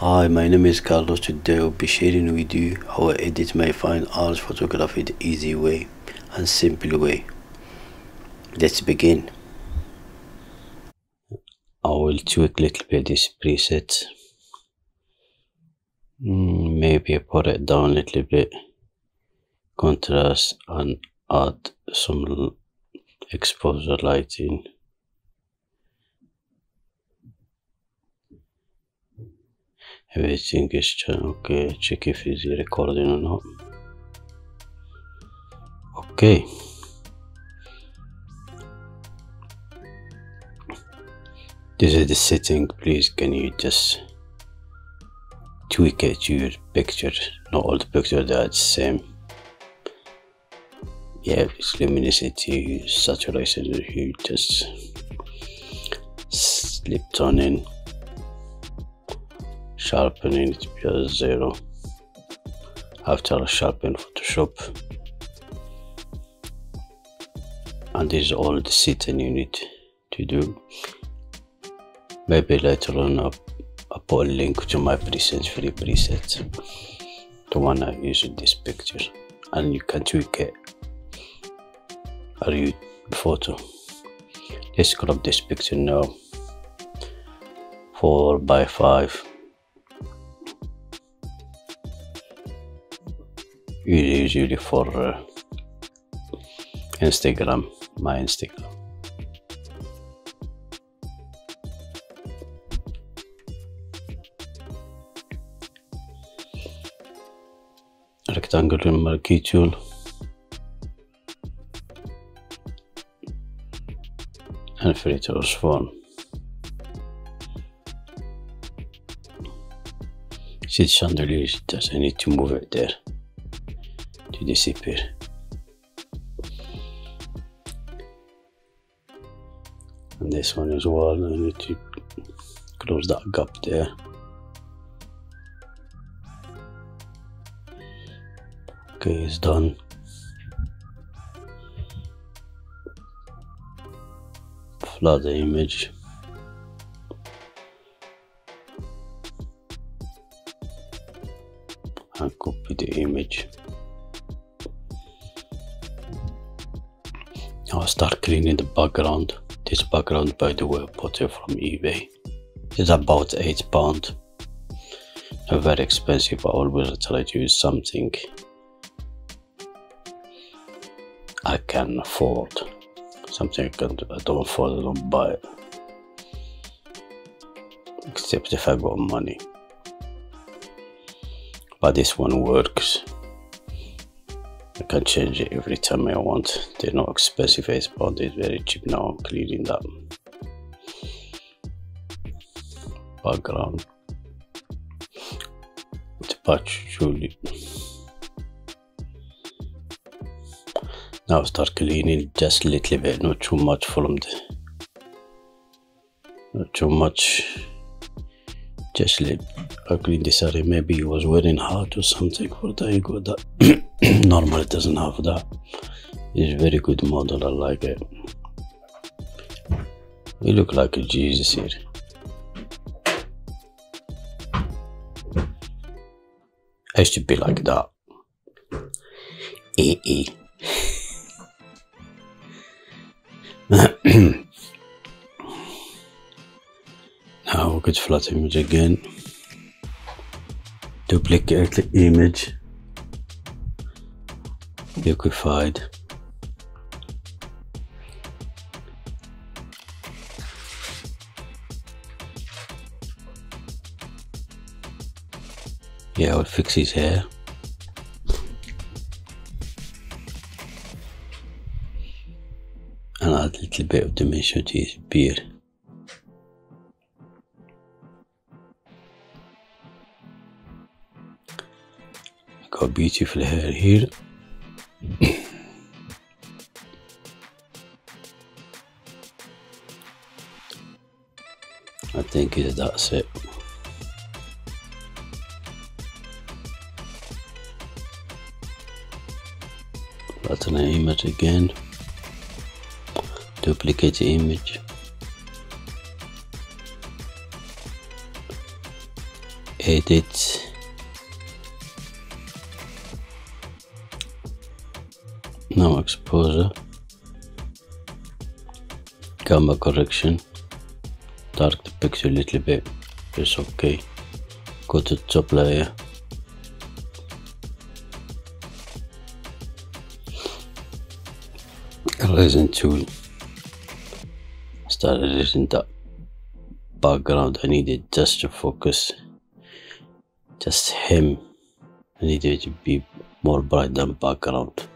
Hi, my name is Carlos. Today I'll be sharing with you how I edit my fine art photography the easy way and simple way. Let's begin. I will tweak a little bit this preset. Mm, maybe put it down a little bit. Contrast and add some exposure lighting. Everything is okay. Check if it's recording or not. Okay. This is the setting. Please, can you just tweak it to your picture? Not all the pictures are the same. Yeah, it's luminosity, saturation. You just slipped on in sharpening it just zero. After sharpen Photoshop and this is all the setting you need to do. Maybe later on I'll, I'll put a link to my presets free preset the one I use in this picture. And you can tweak it. Or you photo? Let's crop this picture now. 4 by 5 usually for uh, Instagram, my Instagram. Rectangular marquee tool. And filters form. See the chandelier, just I need to move it there to disappear. And this one as well, I need to close that gap there. Okay, it's done. Flood the image. And copy the image. Start cleaning the background. This background, by the way, bought it from eBay. It's about 8 pound. Not very expensive, I always try to use something I can afford. Something I, can, I don't afford, I don't buy. Except if I got money. But this one works. I can change it every time I want. They're not expensive, it's but it's very cheap now. Cleaning that background. The patch surely. Now start cleaning just a little bit, not too much from the not too much. Just let I clean this area. Maybe he was wearing hat or something for that. Normally it doesn't have that. It's very good model. I like it. You look like a Jesus here. I used to be like that. Eh. now we could flat image again. Duplicate the image. Liquefied. Yeah, I'll fix his hair. And add a little bit of dimension to his beard. Got beautiful hair here. I think that's it. Button an image again. Duplicate the image. edit now exposure. Gamma correction. Dark the picture a little bit. It's okay. Go to top layer. Resin tool. Started using that background. I needed just to focus. Just him. I needed to be more bright than background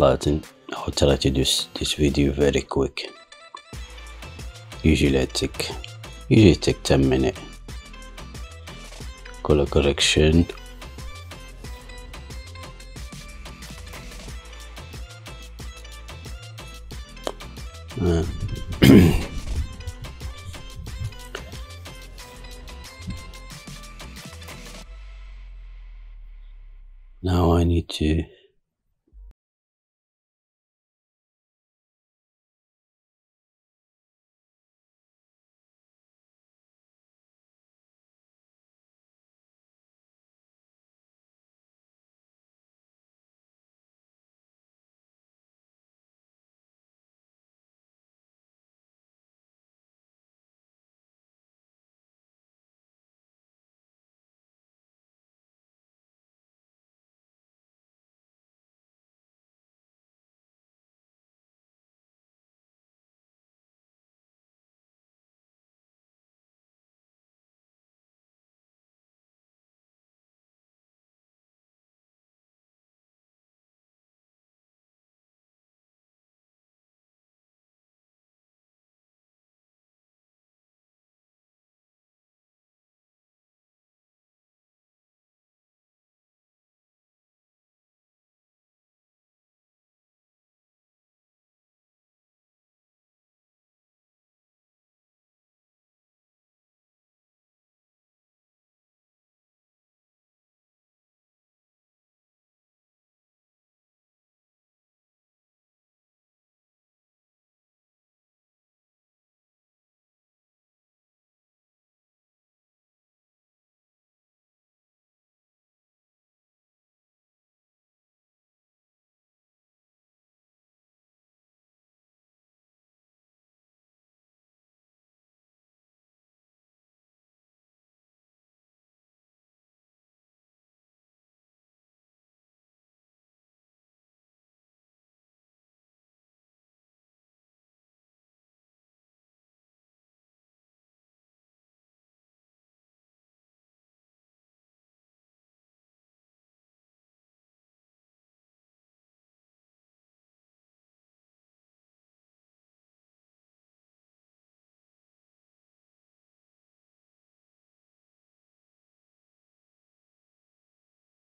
I'll try to do this video very quick. Usually I take usually take 10 minutes. Color correction. Uh, now I need to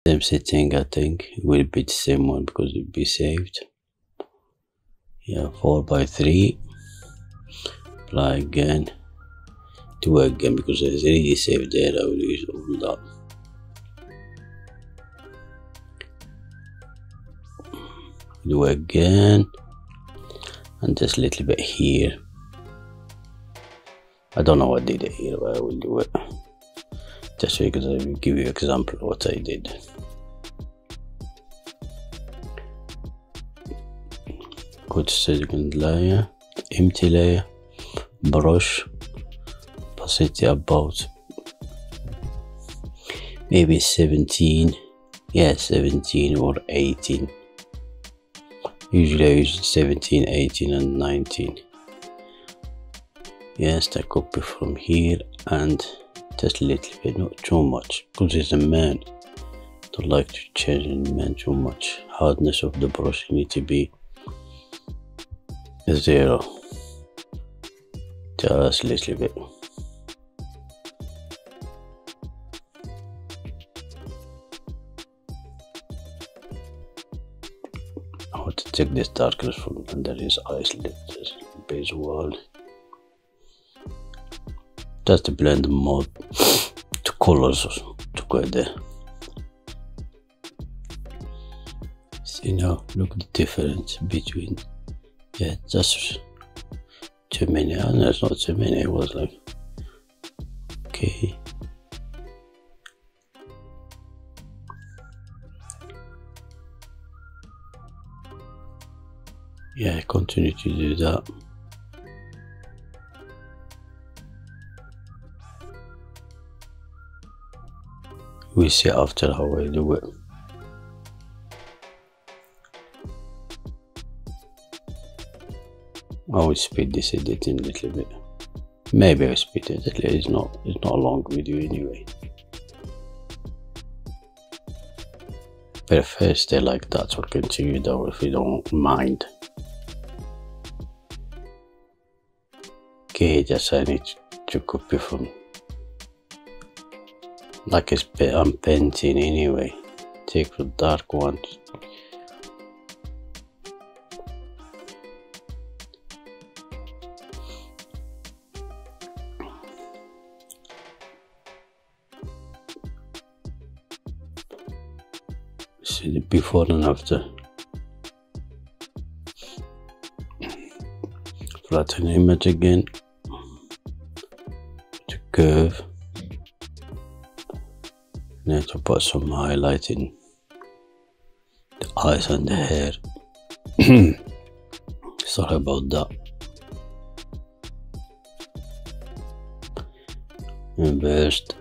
same setting I think. It will be the same one because it will be saved. Yeah 4 by 3 apply again. Do again because it's already saved there I will use all that do again. And just a little bit here. I don't know what did it here but I will do it just because I will give you an example what I did. Go to second layer empty layer brush opacity about maybe 17 yeah 17 or 18 usually I use 17 18 and 19 yes I copy from here and just a little bit not too much because it's a man. Don't like to change in man too much. Hardness of the brush need to be zero. Just a little bit. I want to take this darkness from under his eyes little base wall just blend more to colors together see now look the difference between yeah just too many. I know it's not too many. It was like, okay. Yeah, continue to do that. We see after how I do it. I will speed this editing a little bit. Maybe I'll speed it a little. It's not. It's not a long video anyway. But first, I like that. We'll continue though if you don't mind. Okay, just I need to copy from. Like it's, I'm painting anyway. Take the dark ones. see the before and after flatten image again to curve need to put some highlighting the eyes and the hair sorry about that Invest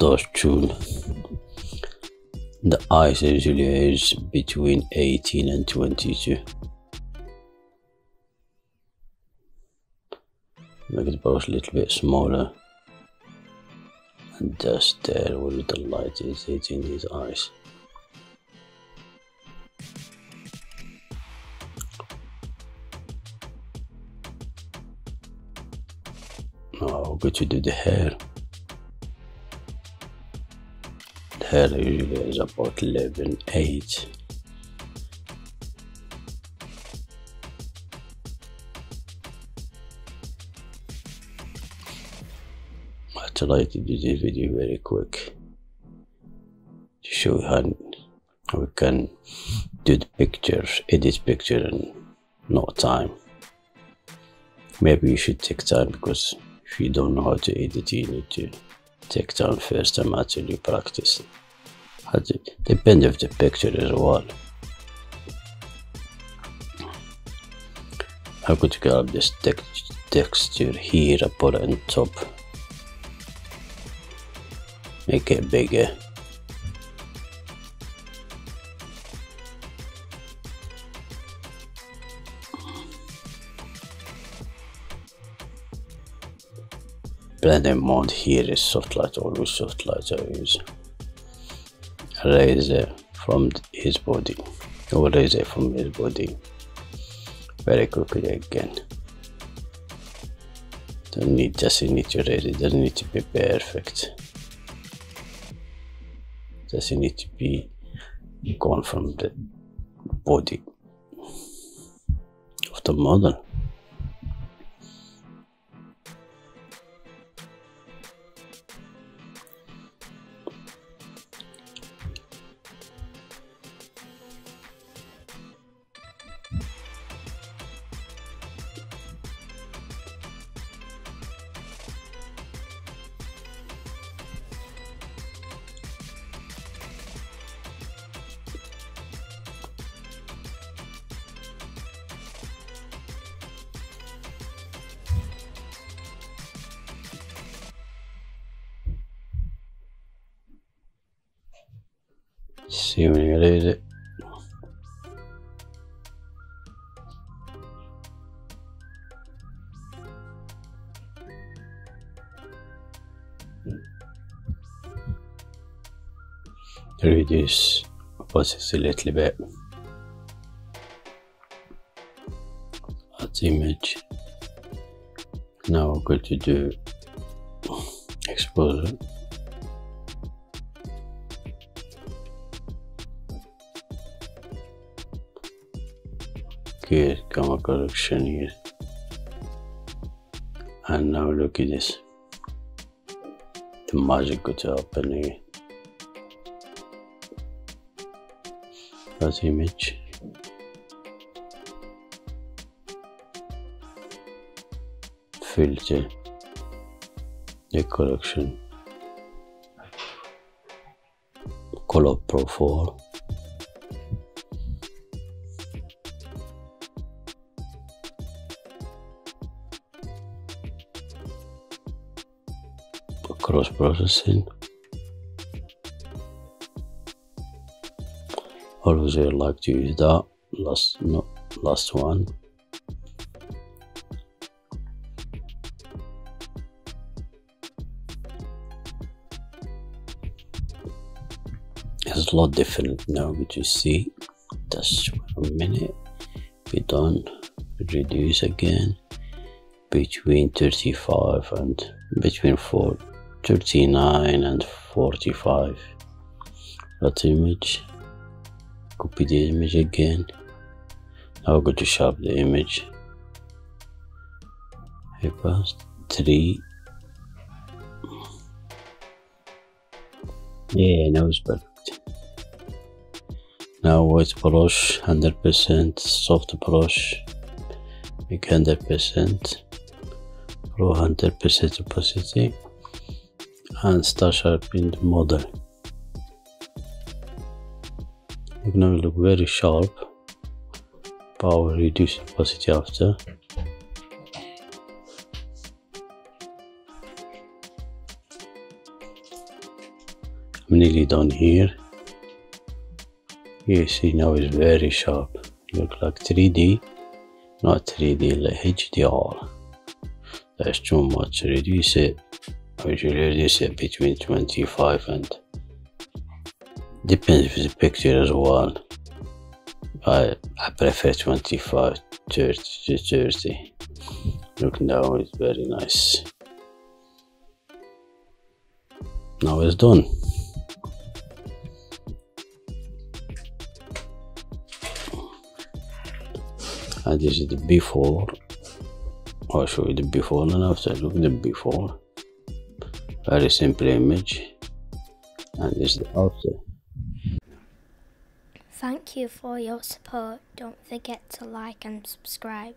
those two the eyes usually is between 18 and 22. Make it both a little bit smaller. Just there where the light is hitting his eyes. Oh, now we're going to do the hair. Hair usually is about 11 8 Try to do this video very quick to show how we can do the pictures, edit picture in no time. Maybe you should take time because if you don't know how to edit, you need to take time first and actually practice. Depends of the picture as well. I could grab this texture here I put it on top. Make it bigger. blending mode here is soft light always soft light I use. Razor from his body. Or razor from his body. Very quickly again. Don't need just need to raise it. Doesn't need to be perfect just need to be gone from the body of the model See when you lose it. Reduce opacity a little bit. Add image. Now we're going to do exposure. Here gamma correction here and ah, now look at this the magic to happen here that's image filter the correction color profile cross processing. Always I like to use that last no last one. It's a lot different now which you see. Just a minute. Be done reduce again. Between 35 and between 4 39 and 45 that image. Copy the image again. Now go to sharp the image. Pass 3 yeah now it's perfect. Now white brush 100% soft brush make 100% pro 100% opacity and sharpening the model. Look now look very sharp. Power reduce opacity after. I'm nearly done here. You see now it's very sharp. Look like 3d not 3d like HDR that's too much. Reduce it usually reduce it between 25 and depends if the picture as well I, I prefer 25 30 to 30 look now it's very nice. Now it's done. And this is the before. I'll show you the before and after. Look at the before very simple image and this is the after Thank you for your support. Don't forget to like and subscribe.